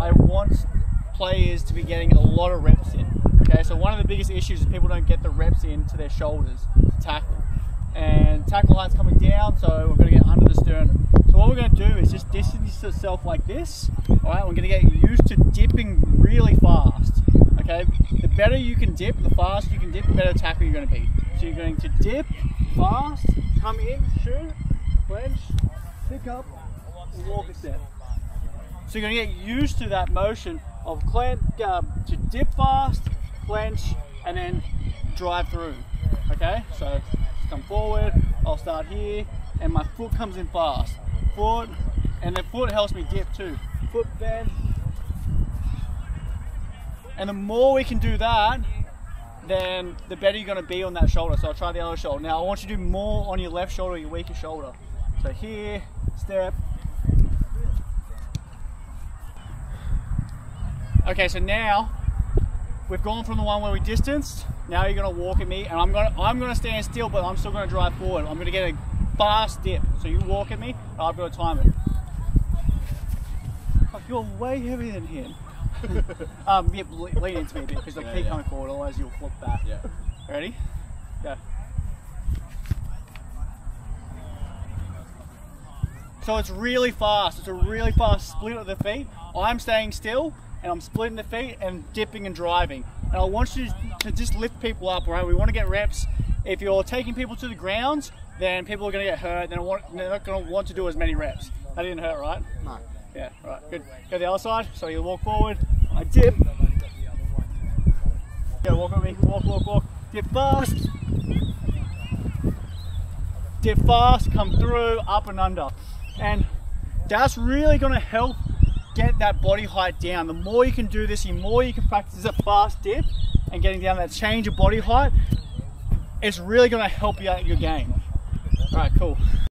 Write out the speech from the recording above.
I want players to be getting a lot of reps in. Okay, so one of the biggest issues is people don't get the reps into their shoulders to tackle. And tackle height's coming down, so we're going to get under the sternum. So what we're going to do is just distance yourself like this. All right, we're going to get used to dipping really fast. Okay, the better you can dip, the faster you can dip, the better tackle you're going to be. So you're going to dip fast, come in, shoot, clench, pick up, walk a step. So you're to get used to that motion of clench, uh, to dip fast, clench, and then drive through. Okay, so come forward, I'll start here, and my foot comes in fast. Foot, and the foot helps me dip too. Foot bend. And the more we can do that, then the better you're gonna be on that shoulder. So I'll try the other shoulder. Now I want you to do more on your left shoulder, your weaker shoulder. So here, step. Okay, so now we've gone from the one where we distanced. Now you're gonna walk at me, and I'm gonna I'm gonna stand still, but I'm still gonna drive forward. I'm gonna get a fast dip. So you walk at me, I've got to time it. Fuck, you're way heavier than him. um, yeah, lean into me a bit because I Yeah, keep yeah. coming forward, otherwise you'll flip back. Yeah. Ready? Go. So it's really fast. It's a really fast split of the feet. I'm staying still and I'm splitting the feet and dipping and driving. And I want you to just lift people up, right? We want to get reps. If you're taking people to the ground, then people are going to get hurt. They're not they're not going to want to do as many reps. That didn't hurt, right? No. Yeah, right, good. Go to the other side. So you walk forward, I dip. Go walk with me, walk, walk, walk. Dip fast. Dip fast, come through, up and under. And that's really gonna help get that body height down. The more you can do this, the more you can practice a fast dip and getting down that change of body height, it's really gonna help you out in your game. All right, cool.